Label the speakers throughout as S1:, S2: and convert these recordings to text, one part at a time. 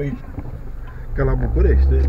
S1: noite.
S2: Calabucureste.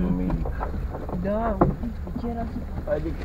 S1: Dominic.
S3: Da, ce era?
S1: Adică,